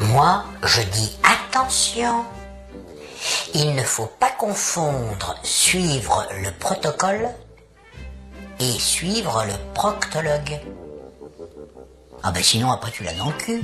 Moi, je dis attention. Il ne faut pas confondre suivre le protocole et suivre le proctologue. Ah ben sinon après tu l'as dans le cul.